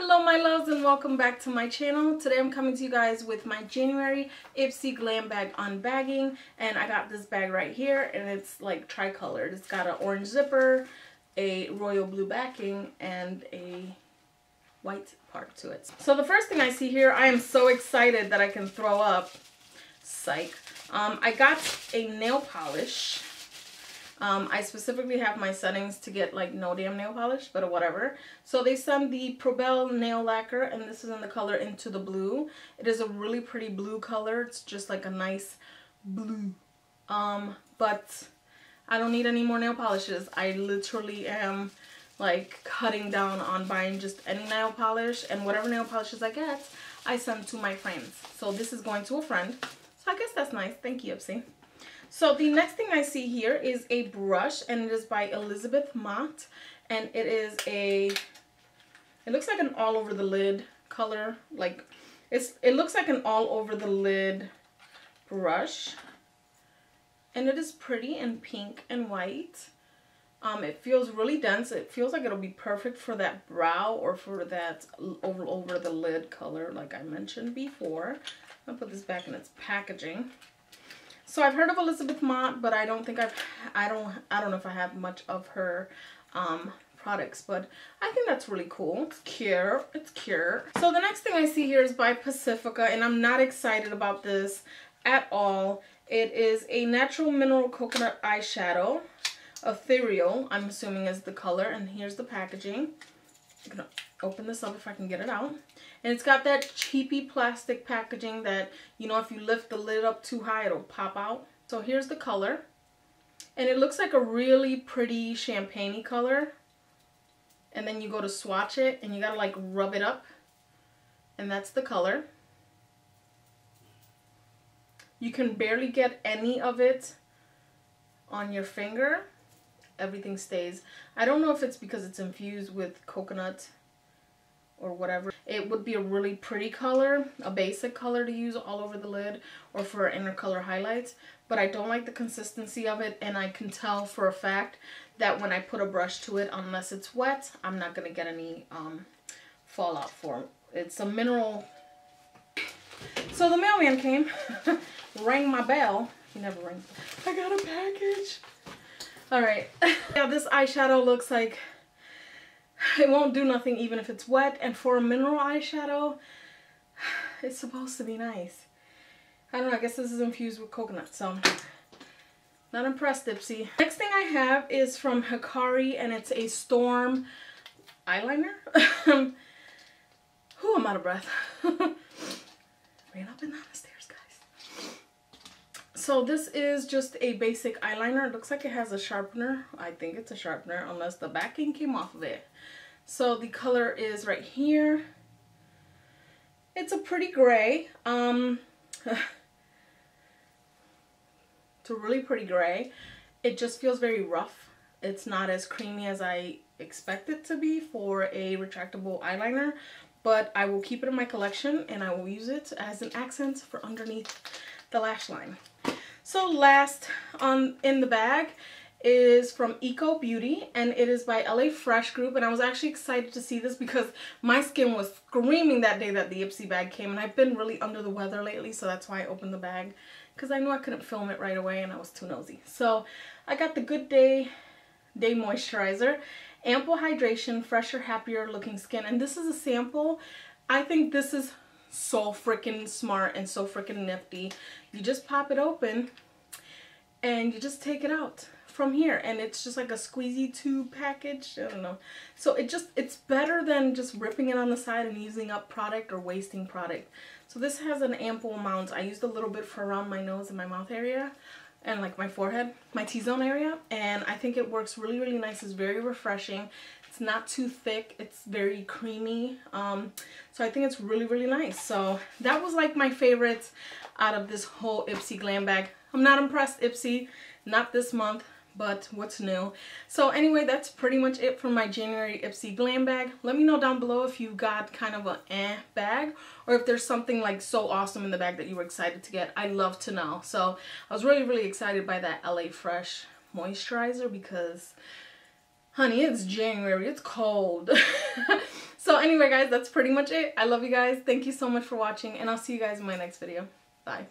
Hello my loves and welcome back to my channel. Today I'm coming to you guys with my January Ipsy Glam Bag unbagging and I got this bag right here and it's like tricolored. It's got an orange zipper, a royal blue backing, and a white part to it. So the first thing I see here, I am so excited that I can throw up. Psych. Um, I got a nail polish um, I specifically have my settings to get like no damn nail polish, but whatever. So they sent the Pröbelle nail lacquer and this is in the color Into the Blue. It is a really pretty blue color. It's just like a nice blue. Um, but I don't need any more nail polishes. I literally am like cutting down on buying just any nail polish and whatever nail polishes I get, I send to my friends. So this is going to a friend. So I guess that's nice. Thank you, Ipsy. So the next thing I see here is a brush and it is by Elizabeth Mott and it is a, it looks like an all over the lid color. Like it's, it looks like an all over the lid brush and it is pretty and pink and white. Um, it feels really dense. It feels like it'll be perfect for that brow or for that over over the lid color like I mentioned before. I'll put this back in its packaging. So I've heard of Elizabeth Mott, but I don't think I've, I don't, I don't know if I have much of her um, products, but I think that's really cool. It's cute. It's cute. So the next thing I see here is by Pacifica, and I'm not excited about this at all. It is a natural mineral coconut eyeshadow. Ethereal, I'm assuming is the color, and here's the packaging. I'm gonna open this up if I can get it out. And it's got that cheapy plastic packaging that, you know, if you lift the lid up too high, it'll pop out. So here's the color. And it looks like a really pretty champagne color. And then you go to swatch it and you gotta like rub it up. And that's the color. You can barely get any of it on your finger. Everything stays. I don't know if it's because it's infused with coconut or whatever. It would be a really pretty color, a basic color to use all over the lid or for inner color highlights. But I don't like the consistency of it and I can tell for a fact that when I put a brush to it, unless it's wet, I'm not going to get any um, fallout for it. It's a mineral. So the mailman came, rang my bell. He never rings. I got a package. Alright. yeah, this eyeshadow looks like it won't do nothing even if it's wet. And for a mineral eyeshadow, it's supposed to be nice. I don't know, I guess this is infused with coconut, so not impressed, Ipsy. Next thing I have is from Hikari, and it's a Storm eyeliner. Who I'm out of breath. Ran up and down the stairs. So this is just a basic eyeliner. It looks like it has a sharpener. I think it's a sharpener, unless the backing came off of it. So the color is right here. It's a pretty gray. Um, it's a really pretty gray. It just feels very rough. It's not as creamy as I expect it to be for a retractable eyeliner, but I will keep it in my collection and I will use it as an accent for underneath the lash line. So last on in the bag is from Eco Beauty and it is by LA Fresh Group and I was actually excited to see this because my skin was screaming that day that the Ipsy bag came and I've been really under the weather lately so that's why I opened the bag because I knew I couldn't film it right away and I was too nosy. So I got the Good Day Day Moisturizer, Ample Hydration, Fresher, Happier Looking Skin and this is a sample. I think this is so freaking smart and so freaking nifty. You just pop it open and you just take it out from here. And it's just like a squeezy tube package. I don't know. So it just it's better than just ripping it on the side and using up product or wasting product. So this has an ample amount. I used a little bit for around my nose and my mouth area and like my forehead my T-zone area and I think it works really really nice. It's very refreshing. It's not too thick. It's very creamy. Um so I think it's really really nice. So that was like my favorites out of this whole Ipsy glam bag. I'm not impressed Ipsy. Not this month but what's new. So anyway, that's pretty much it for my January Ipsy Glam bag. Let me know down below if you got kind of a eh bag or if there's something like so awesome in the bag that you were excited to get. I'd love to know. So I was really, really excited by that LA Fresh moisturizer because honey, it's January, it's cold. So anyway, guys, that's pretty much it. I love you guys. Thank you so much for watching, and I'll see you guys in my next video. Bye.